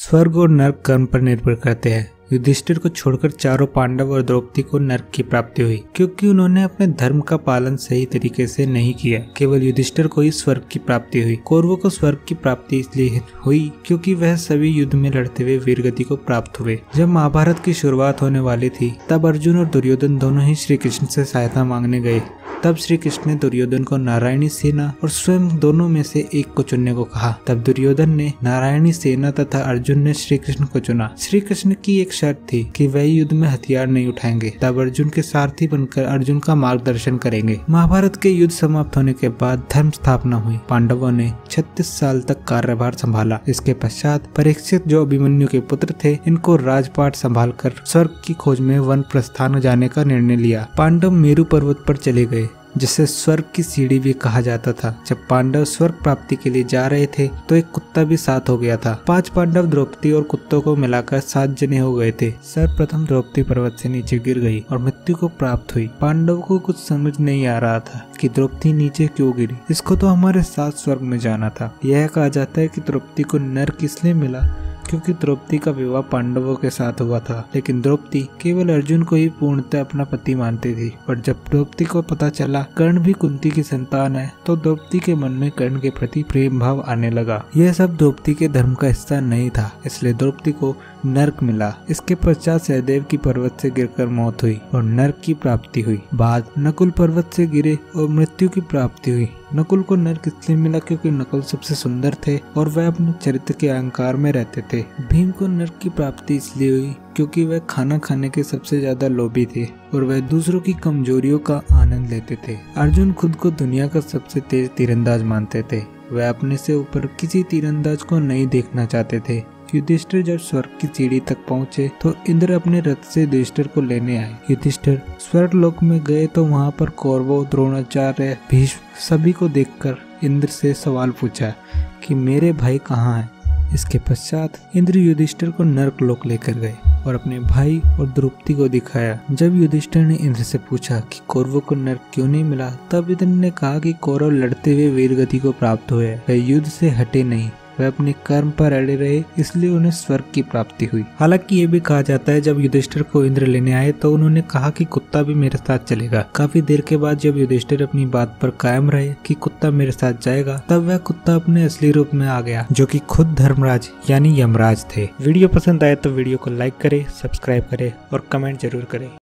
स्वर्ग और नर्क कर्म पर निर्भर करते हैं। युधिष्ठिर को छोड़कर चारों पांडव और द्रौपदी को नर्क की प्राप्ति हुई, क्योंकि उन्होंने अपने धर्म का पालन सही तरीके से नहीं किया। केवल युधिष्ठिर को ही स्वर्ग की प्राप्ति हुई। कौरवों को स्वर्ग की प्राप्ति इसलिए हुई, क्योंकि वह सभी युद्ध में लड़ते हुए वीरगति को प्राप्त हुए। जब महाभारत की शुरुआत होने वाली थी, तब अर्जुन और दुर्योधन दोनों ही श्री कृष्ण से सहायता मांगने गए। तब श्री कृष्ण ने दुर्योधन को नारायणी सेना और स्वयं दोनों में से एक को चुनने को कहा। तब दुर्योधन ने नारायणी सेना तथा अर्जुन ने श्री कृष्ण को चुना। श्री कृष्ण की एक शर्त थी कि वह युद्ध में हथियार नहीं उठाएँगे। तब अर्जुन के सारथी बनकर अर्जुन का मार्गदर्शन करेंगे। महाभारत के युद्ध समाप्त होने के बाद धर्म स्थापना हुई। पांडवों ने छत्तीस साल तक कार्यभार संभाला। इसके पश्चात परीक्षित जो अभिमन्यु के पुत्र थे, इनको राजपाट संभाल कर स्वर्ग की खोज में वन प्रस्थान जाने का निर्णय लिया। पांडव मेरु पर्वत पर चले गए। जिसे स्वर्ग की सीढ़ी भी कहा जाता था। जब पांडव स्वर्ग प्राप्ति के लिए जा रहे थे तो एक कुत्ता भी साथ हो गया था। पाँच पांडव द्रौपदी और कुत्तों को मिलाकर सात जने हो गए थे। सर्वप्रथम द्रौपदी पर्वत से नीचे गिर गई और मृत्यु को प्राप्त हुई। पांडव को कुछ समझ नहीं आ रहा था कि द्रौपदी नीचे क्यों गिरी। इसको तो हमारे साथ स्वर्ग में जाना था। यह कहा जाता है कि द्रौपदी को नर किसने मिला? क्योंकि द्रौपदी का विवाह पांडवों के साथ हुआ था, लेकिन द्रौपदी केवल अर्जुन को ही पूर्णतः अपना पति मानती थी। पर जब द्रौपदी को पता चला कर्ण भी कुंती की संतान है तो द्रौपदी के मन में कर्ण के प्रति प्रेम भाव आने लगा। यह सब द्रौपदी के धर्म का हिस्सा नहीं था, इसलिए द्रौपदी को नर्क मिला। इसके पश्चात सहदेव की पर्वत से गिरकर मौत हुई और नर्क की प्राप्ति हुई। बाद नकुल पर्वत से गिरे और मृत्यु की प्राप्ति हुई। नकुल को नर्क इसलिए मिला क्योंकि नकुल सबसे सुंदर थे और वह अपने चरित्र के अहंकार में रहते थे। भीम को नर्क की प्राप्ति इसलिए हुई क्योंकि वह खाना खाने के सबसे ज़्यादा लोभी थे और वह दूसरों की कमजोरियों का आनंद लेते थे। अर्जुन खुद को दुनिया का सबसे तेज तीरंदाज मानते थे। वह अपने से ऊपर किसी तीरंदाज को नहीं देखना चाहते थे। युधिष्ठिर जब स्वर्ग की सीढ़ी तक पहुँचे तो इंद्र अपने रथ से युधिष्ठिर को लेने आए। युधिष्ठिर स्वर्ग लोक में गए तो वहाँ पर कौरवों, द्रोणाचार्य, भीष्म सभी को देखकर इंद्र से सवाल पूछा कि मेरे भाई कहाँ हैं? इसके पश्चात इंद्र युधिष्ठिर को नर्क लोक लेकर गए और अपने भाई और द्रौपदी को दिखाया। जब युधिष्ठिर ने इंद्र से पूछा कि कौरवों को नर्क क्यों नहीं मिला, तब इंद्र ने कहा कि कौरव लड़ते हुए वीरगति को प्राप्त हुए वह युद्ध से हटे नहीं वह अपने कर्म पर अड़े रहे, इसलिए उन्हें स्वर्ग की प्राप्ति हुई। हालाँकि ये भी कहा जाता है, जब युधिष्ठिर को इंद्र लेने आए तो उन्होंने कहा कि कुत्ता भी मेरे साथ चलेगा। काफ़ी देर के बाद जब युधिष्ठिर अपनी बात पर कायम रहे कि कुत्ता मेरे साथ जाएगा, तब वह कुत्ता अपने असली रूप में आ गया, जो कि खुद धर्मराज, यानी यमराज थे। वीडियो पसंद आए तो वीडियो को लाइक करे, सब्सक्राइब करे और कमेंट ज़रूर करे।